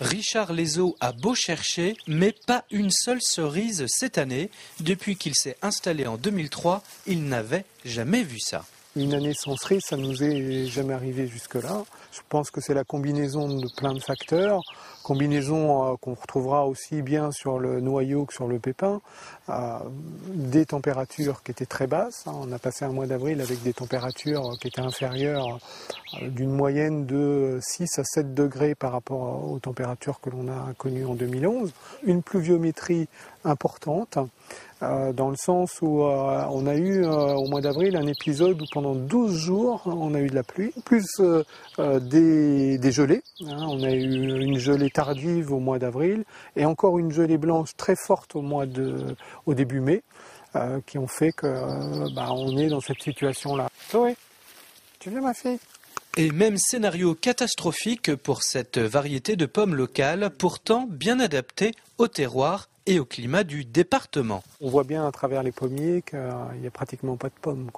Richard Lezo a beau chercher, mais pas une seule cerise cette année. Depuis qu'il s'est installé en 2003, il n'avait jamais vu ça. Une année sans cerise, ça nous est jamais arrivé jusque-là. Je pense que c'est la combinaison de plein de facteurs, combinaison euh, qu'on retrouvera aussi bien sur le noyau que sur le pépin, euh, des températures qui étaient très basses. Hein. On a passé un mois d'avril avec des températures qui étaient inférieures euh, d'une moyenne de 6 à 7 degrés par rapport aux températures que l'on a connues en 2011. Une pluviométrie importante. Euh, dans le sens où euh, on a eu euh, au mois d'avril un épisode où pendant 12 jours on a eu de la pluie, plus des, des, gelées. Hein. on a eu une gelée tardive au mois d'avril et encore une gelée blanche très forte au mois de, au début mai, qui ont fait que bah, on est dans cette situation-là. Chloé, tu viens ma fille? Et même scénario catastrophique pour cette variété de pommes locales, pourtant bien adaptée au terroir et au climat du département. On voit bien à travers les pommiers qu'il n'y a pratiquement pas de pommes.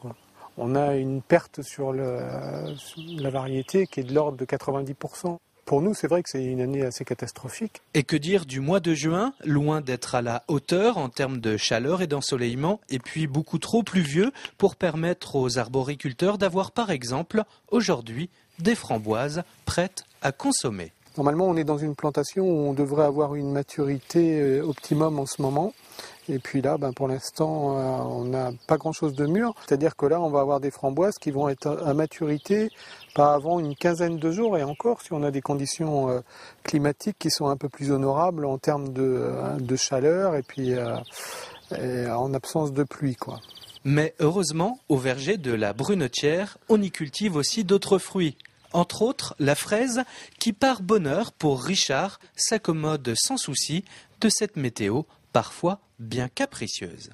On a une perte sur, la variété qui est de l'ordre de 90%. Pour nous, c'est vrai que c'est une année assez catastrophique. Et que dire du mois de juin, loin d'être à la hauteur en termes de chaleur et d'ensoleillement, et puis beaucoup trop pluvieux pour permettre aux arboriculteurs d'avoir par exemple aujourd'hui des framboises prêtes à consommer. Normalement, on est dans une plantation où on devrait avoir une maturité euh, optimum en ce moment. Et puis là, ben pour l'instant, euh, on n'a pas grand-chose de mûr. C'est-à-dire que là, on va avoir des framboises qui vont être à maturité pas avant une quinzaine de jours. Et encore, si on a des conditions euh, climatiques qui sont un peu plus honorables en termes de, chaleur et puis en absence de pluie. quoi. Mais heureusement, au verger de la brunetière, on y cultive aussi d'autres fruits, entre autres, la fraise qui, par bonheur pour Richard, s'accommode sans souci de cette météo parfois bien capricieuse.